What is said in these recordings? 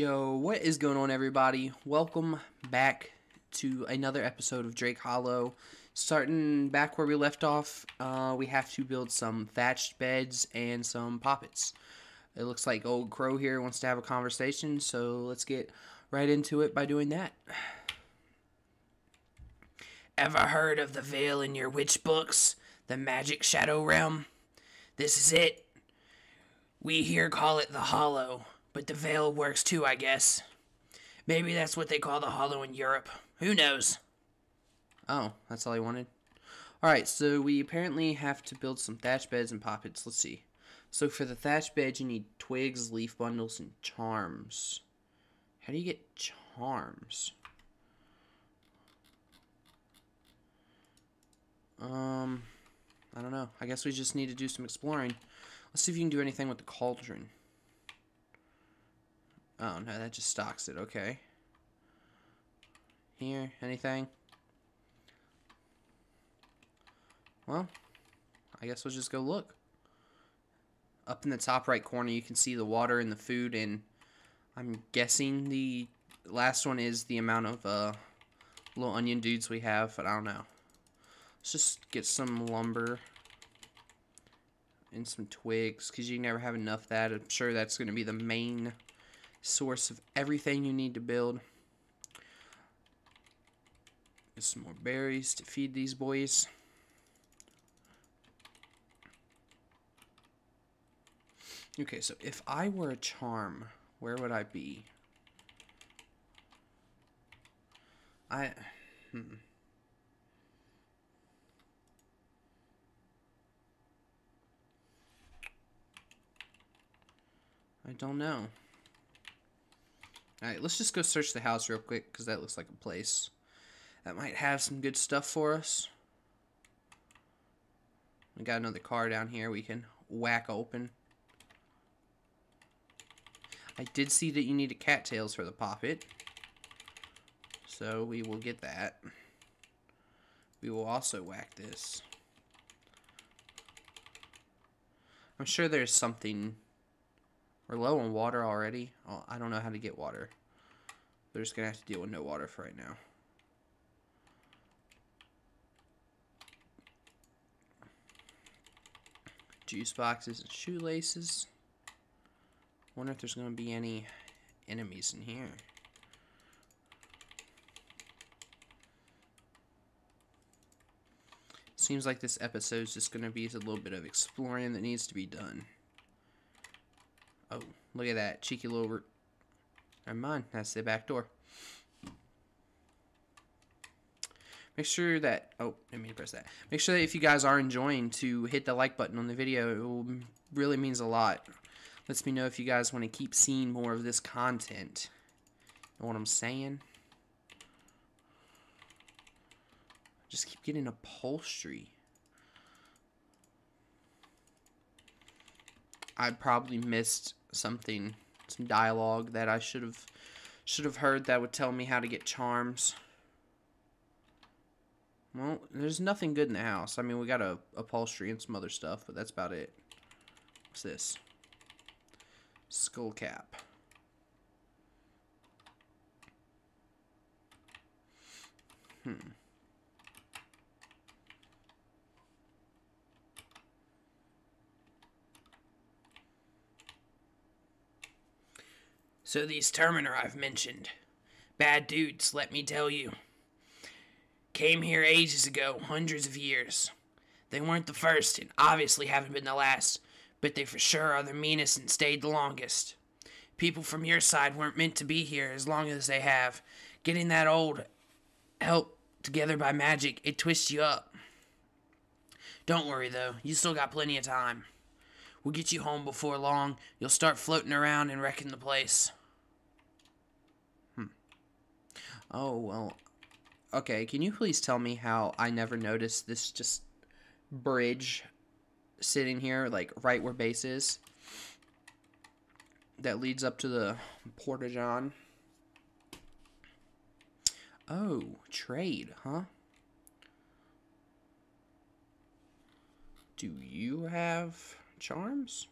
Yo, what is going on, everybody? Welcome back to another episode of Drake Hollow. Starting back where we left off, uh, we have to build some thatched beds and some poppets. It looks like Old Crow here wants to have a conversation, so let's get right into it by doing that. Ever heard of the veil in your witch books? The magic shadow realm? This is it. We here call it the Hollow, but the veil works too, I guess. Maybe that's what they call the Hollow in Europe. Who knows? Oh, that's all I wanted. Alright, so we apparently have to build some thatch beds and poppets. Let's see. So for the thatch bed, you need twigs, leaf bundles, and charms. How do you get charms? Um, I don't know. I guess we just need to do some exploring. Let's see if you can do anything with the cauldron. Oh, no, that just stocks it. Okay. Here, anything? Well, I guess we'll just go look. Up in the top right corner, you can see the water and the food, and I'm guessing the last one is the amount of uh, little onion dudes we have, but I don't know. Let's just get some lumber and some twigs because you never have enough that. I'm sure that's going to be the main source of everything you need to build. Get some more berries to feed these boys. Okay, so if I were a charm, where would I be? I... Hmm. I don't know. Alright, let's just go search the house real quick, because that looks like a place that might have some good stuff for us. We got another car down here we can whack open. I did see that you needed cattails for the poppet. So we will get that. We will also whack this. I'm sure there's something we're low on water already. Oh, I don't know how to get water. We're just going to have to deal with no water for right now. Juice boxes and shoelaces. Wonder if there's going to be any enemies in here. Seems like this episode is just going to be a little bit of exploring that needs to be done. Oh, look at that. Cheeky little... Never mind. That's the back door. Make sure that... Oh, mean to press that. Make sure that if you guys are enjoying to hit the like button on the video. It really means a lot. Lets me know if you guys want to keep seeing more of this content. Know what I'm saying? Just keep getting upholstery. I probably missed something, some dialogue that I should have should have heard that would tell me how to get charms. Well, there's nothing good in the house. I mean, we got a upholstery and some other stuff, but that's about it. What's this? Skull cap. Hmm. So these Terminer I've mentioned, bad dudes, let me tell you. Came here ages ago, hundreds of years. They weren't the first, and obviously haven't been the last, but they for sure are the meanest and stayed the longest. People from your side weren't meant to be here as long as they have. Getting that old help together by magic, it twists you up. Don't worry though, you still got plenty of time. We'll get you home before long. You'll start floating around and wrecking the place. Oh, well. Okay, can you please tell me how I never noticed this just bridge sitting here, like right where base is? That leads up to the Porta-John. Oh, trade, huh? Do you have charms?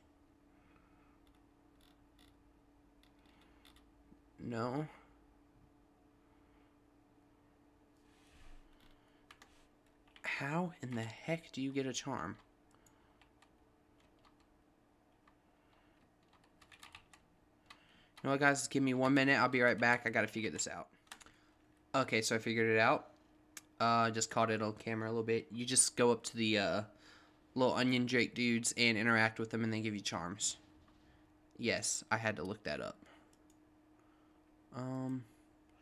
No. How in the heck do you get a charm? You know what, guys? Give me one minute. I'll be right back. I gotta figure this out. Okay, so I figured it out. Uh, just caught it on camera a little bit. You just go up to the uh, little onion drake dudes and interact with them, and they give you charms. Yes, I had to look that up. Um,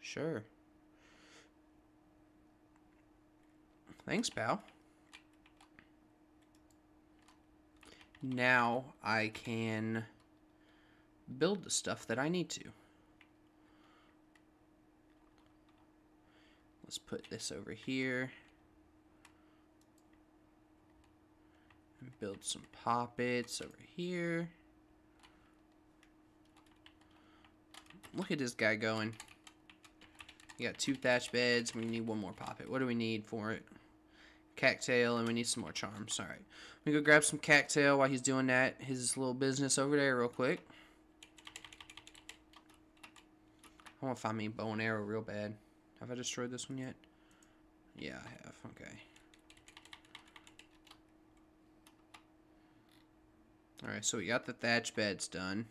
sure. Thanks, pal. Now I can build the stuff that I need to. Let's put this over here. And build some poppets over here. Look at this guy going. You got two thatch beds. We need one more poppet. What do we need for it? Cattail, and we need some more charms. Alright. Let me go grab some cattail while he's doing that. His little business over there real quick. I want to find me bow and arrow real bad. Have I destroyed this one yet? Yeah, I have. Okay. Alright, so we got the thatch beds done.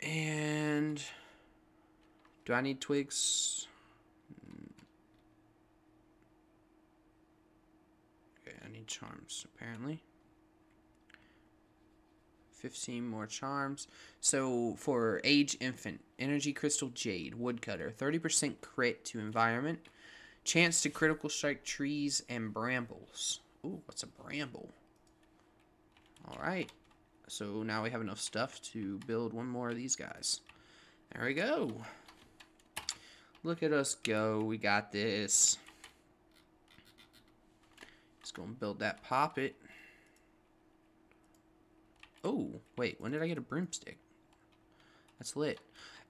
And... Do I need twigs? Charms, apparently. 15 more charms. So for Age Infant, Energy Crystal Jade, Woodcutter, 30% crit to environment, chance to critical strike trees and brambles. Ooh, what's a bramble? Alright, so now we have enough stuff to build one more of these guys. There we go. Look at us go. We got this. Just go and build that poppet. Oh, wait, when did I get a broomstick? That's lit.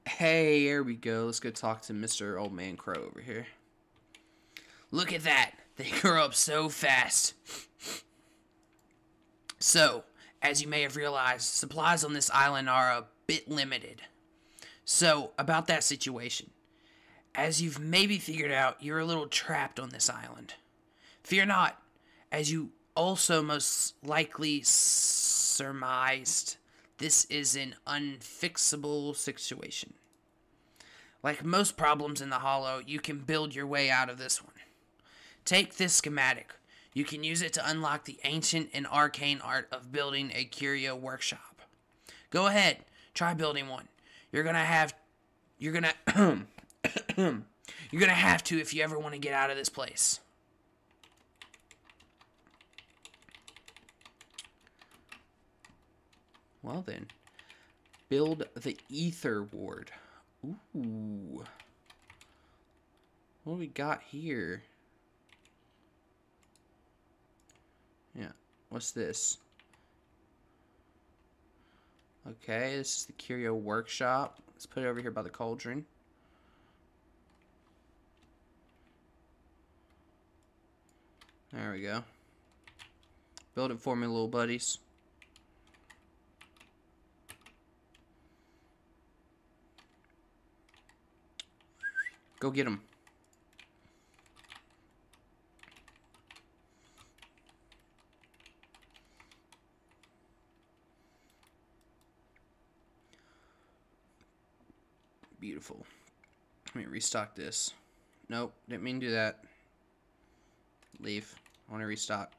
Hey, here we go. Let's go talk to Mr. Old Man Crow over here. Look at that. They grow up so fast. So, as you may have realized, supplies on this island are a bit limited. So, about that situation. As you've maybe figured out, you're a little trapped on this island. Fear not, as you also most likely surmised this is an unfixable situation. Like most problems in the Hollow, you can build your way out of this one. Take this schematic. You can use it to unlock the ancient and arcane art of building a curio workshop. Go ahead, try building one. You're gonna have, you're gonna, you're gonna have to if you ever want to get out of this place. Well then, build the ether ward. Ooh. What do we got here? Yeah, what's this? Okay, this is the Curio Workshop. Let's put it over here by the cauldron. There we go. Build it for me, little buddies. Go get him. Beautiful. Let me restock this. Nope, didn't mean to do that. Leave. I want to restock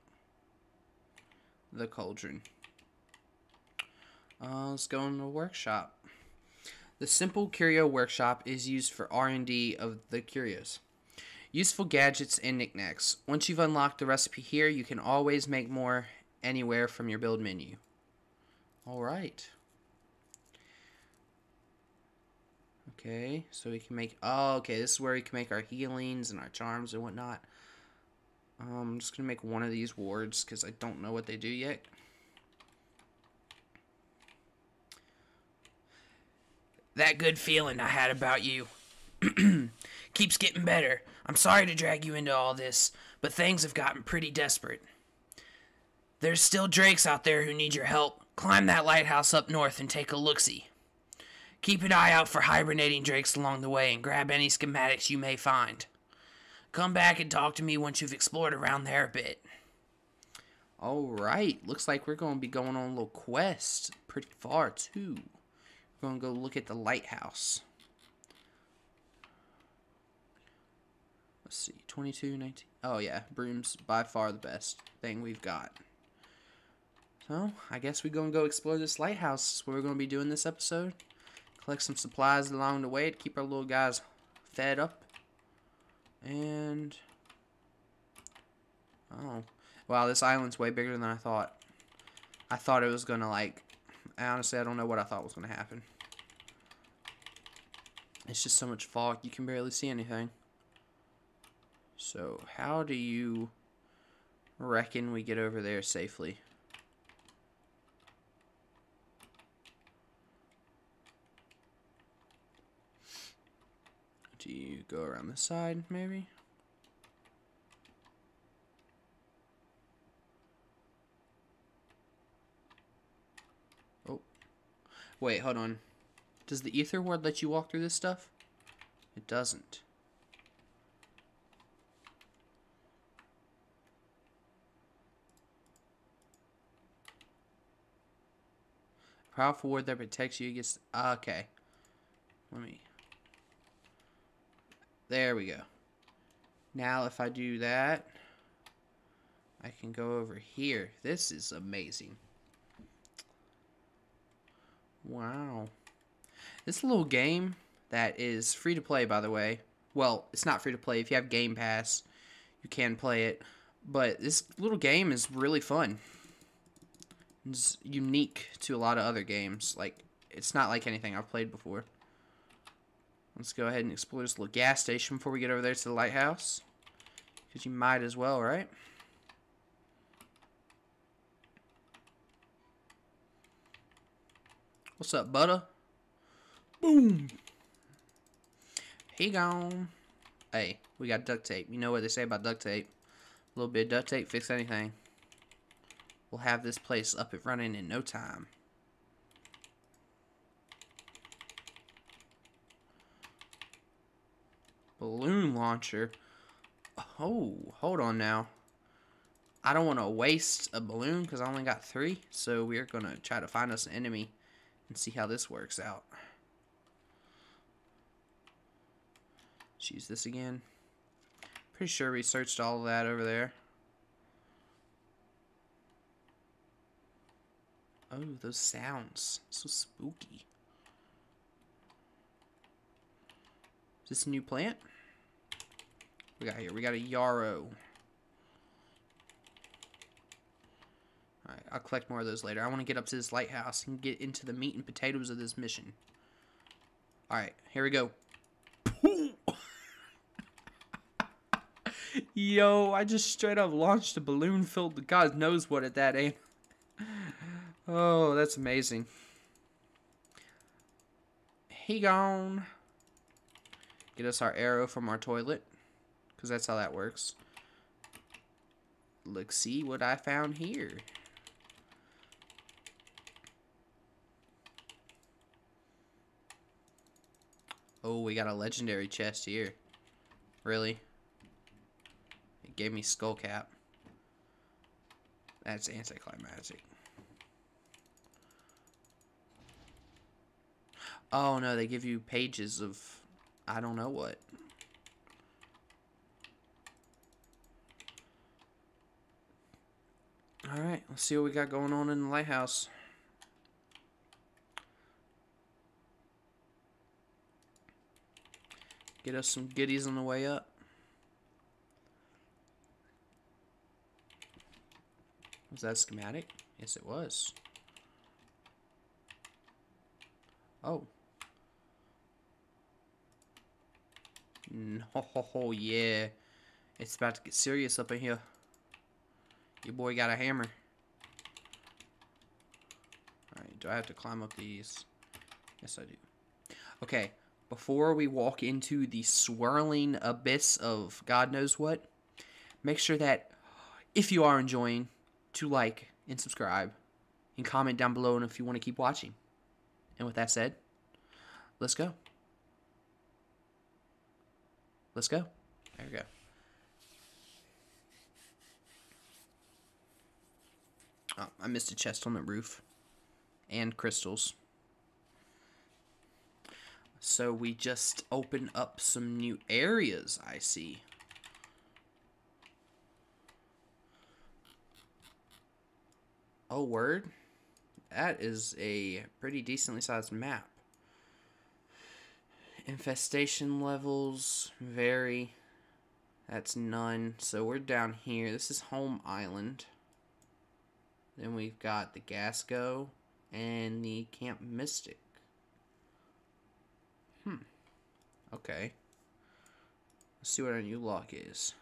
the cauldron. Uh, let's go in the workshop. The Simple Curio Workshop is used for R&D of the curios. Useful gadgets and knickknacks. Once you've unlocked the recipe here, you can always make more anywhere from your build menu. Alright. Okay, so we can make... Oh, okay, this is where we can make our healings and our charms and whatnot. Um, I'm just going to make one of these wards because I don't know what they do yet. That good feeling I had about you keeps getting better. I'm sorry to drag you into all this, but things have gotten pretty desperate. There's still drakes out there who need your help. Climb that lighthouse up north and take a look-see. Keep an eye out for hibernating drakes along the way and grab any schematics you may find. Come back and talk to me once you've explored around there a bit. Alright, looks like we're going to be going on a little quest pretty far too. We're going to go look at the lighthouse. Let's see, 22, 19. Oh yeah, broom's by far the best thing we've got. So, I guess we're going to go explore this lighthouse where we're going to be doing this episode. Collect some supplies along the way to keep our little guys fed up. And... Oh. Wow, this island's way bigger than I thought. I thought it was going to, like... Honestly, I don't know what I thought was going to happen. It's just so much fog, you can barely see anything. So, how do you reckon we get over there safely? Do you go around the side, maybe? Oh. Wait, hold on. Does the ether ward let you walk through this stuff? It doesn't. Powerful ward that protects you against... Ah, okay. Let me... There we go. Now if I do that, I can go over here. This is amazing. Wow. This little game that is free to play, by the way. Well, it's not free to play. If you have Game Pass, you can play it. But this little game is really fun. It's unique to a lot of other games. Like, it's not like anything I've played before. Let's go ahead and explore this little gas station before we get over there to the lighthouse. Because you might as well, right? What's up, butter? Boom! He gone. Hey, we got duct tape. You know what they say about duct tape. A little bit of duct tape, fix anything. We'll have this place up and running in no time. balloon launcher. Oh, hold on now. I don't want to waste a balloon because I only got three. So we're going to try to find us an enemy and see how this works out. Let's use this again. Pretty sure we searched all that over there. Oh, those sounds. So spooky. Is this a new plant? We got here. We got a yarrow. Alright, I'll collect more of those later. I want to get up to this lighthouse and get into the meat and potatoes of this mission. Alright, here we go. Yo, I just straight up launched a balloon filled with God knows what at that, ain't. Oh, that's amazing. He gone. Get us our arrow from our toilet. Because that's how that works. Look, see what I found here. Oh, we got a legendary chest here. Really? It gave me skull cap. That's anticlimactic. Oh no, they give you pages of I don't know what. Alright, let's see what we got going on in the lighthouse. Get us some goodies on the way up. Was that schematic? Yes, it was. Oh. No, oh, yeah. It's about to get serious up in here. Your boy got a hammer. Alright, do I have to climb up these? Yes, I do. Okay, before we walk into the swirling abyss of God knows what, make sure that if you are enjoying, to like and subscribe and comment down below and if you want to keep watching. And with that said, Let's go. Let's go. There we go. Oh, I missed a chest on the roof. And crystals. So we just open up some new areas, I see. Oh, word? That is a pretty decently sized map. Infestation levels vary. That's none. So we're down here. This is Home Island. Then we've got the Gasco and the Camp Mystic. Hmm. Okay. Let's see what our new lock is.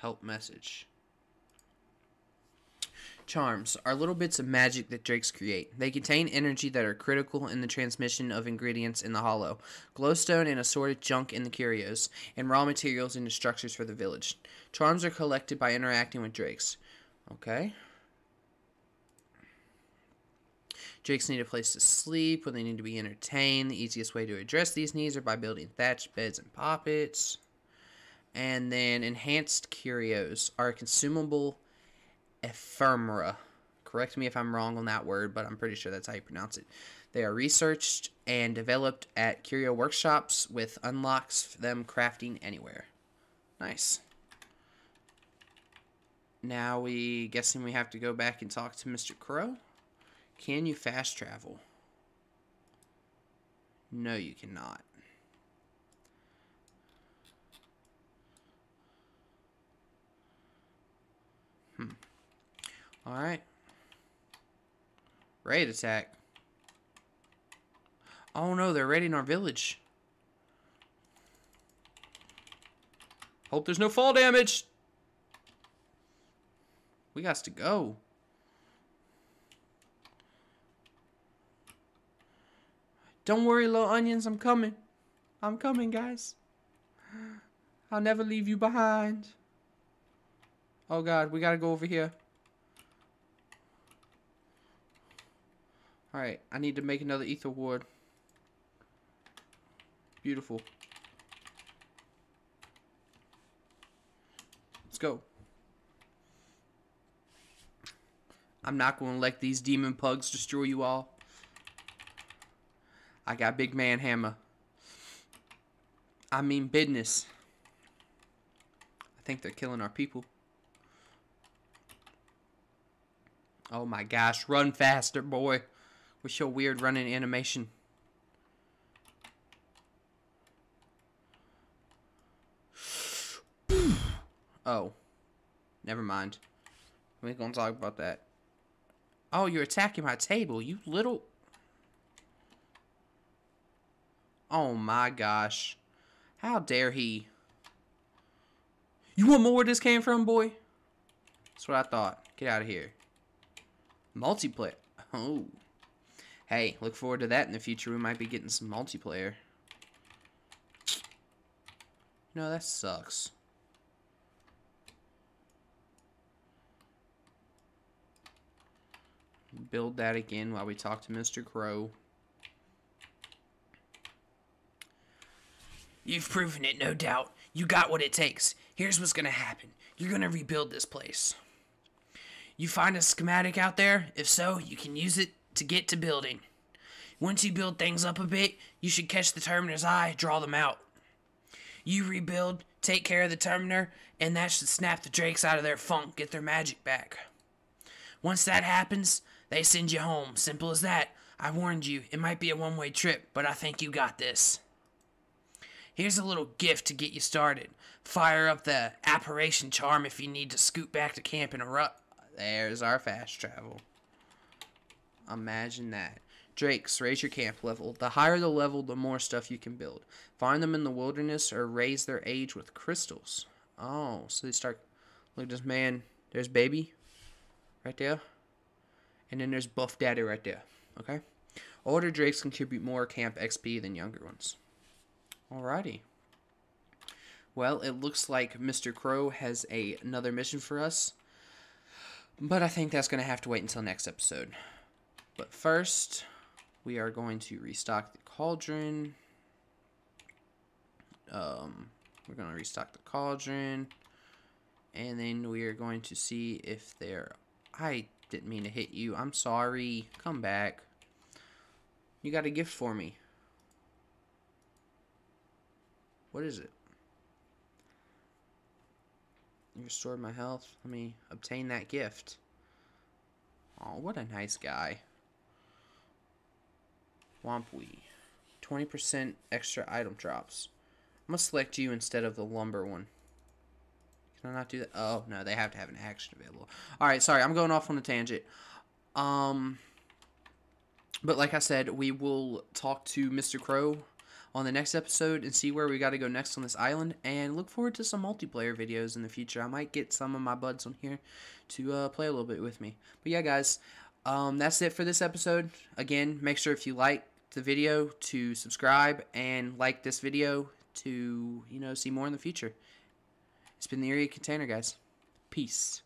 Help message. Charms are little bits of magic that drakes create. They contain energy that are critical in the transmission of ingredients in the hollow, glowstone and assorted junk in the curios, and raw materials into structures for the village. Charms are collected by interacting with drakes. Okay. Drakes need a place to sleep when they need to be entertained. The easiest way to address these needs are by building thatched beds and poppets. And then enhanced curios are consumable ephemera. Correct me if I'm wrong on that word, but I'm pretty sure that's how you pronounce it. They are researched and developed at curio workshops with unlocks for them crafting anywhere. Nice. Now we guessing we have to go back and talk to Mr. Crow. Can you fast travel? No, you cannot. Hmm. Alright. Raid attack. Oh no, they're raiding our village. Hope there's no fall damage. We got to go. Don't worry, little onions. I'm coming. I'm coming, guys. I'll never leave you behind. Oh, God. We got to go over here. Alright. I need to make another ether ward. Beautiful. Let's go. I'm not going to let these demon pugs destroy you all. I got big man hammer. I mean business. I think they're killing our people. Oh my gosh, run faster, boy. With your weird running animation. oh. Never mind. We ain't gonna talk about that. Oh, you're attacking my table, you little... Oh my gosh. How dare he? You want more where this came from, boy? That's what I thought. Get out of here. Multiplayer. Oh. Hey, look forward to that in the future. We might be getting some multiplayer. No, that sucks. Build that again while we talk to Mr. Crow. You've proven it, no doubt. You got what it takes. Here's what's gonna happen. You're gonna rebuild this place. You find a schematic out there? If so, you can use it to get to building. Once you build things up a bit, you should catch the Terminer's eye, draw them out. You rebuild, take care of the Terminer, and that should snap the Drakes out of their funk, get their magic back. Once that happens, they send you home. Simple as that. I warned you, it might be a one way trip, but I think you got this. Here's a little gift to get you started. Fire up the apparition charm if you need to scoot back to camp in a rut. There's our fast travel. Imagine that. Drakes, raise your camp level. The higher the level, the more stuff you can build. Find them in the wilderness or raise their age with crystals. Oh, so they start. Look at this man. There's baby. Right there. And then there's buff daddy right there. Okay? Older drakes contribute more camp XP than younger ones. Alrighty. Well, it looks like Mr. Crow has a, another mission for us. But I think that's going to have to wait until next episode. But first, we are going to restock the cauldron. Um, we're going to restock the cauldron. And then we are going to see if they're... I didn't mean to hit you. I'm sorry. Come back. You got a gift for me. What is it? You restored my health. Let me obtain that gift. Oh, what a nice guy. Wompwee. 20% extra item drops. Going to select you instead of the lumber one. Can I not do that? Oh, no, they have to have an action available. Alright, sorry, I'm going off on a tangent. Um, but like I said, we will talk to Mr. Crow on the next episode and see where we got to go next on this island. And look forward to some multiplayer videos in the future. I might get some of my buds on here to uh, play a little bit with me. But yeah, guys, um, that's it for this episode. Again, make sure if you like the video to subscribe and like this video to, you know, see more in the future. It's been the Eery Container, guys. Peace.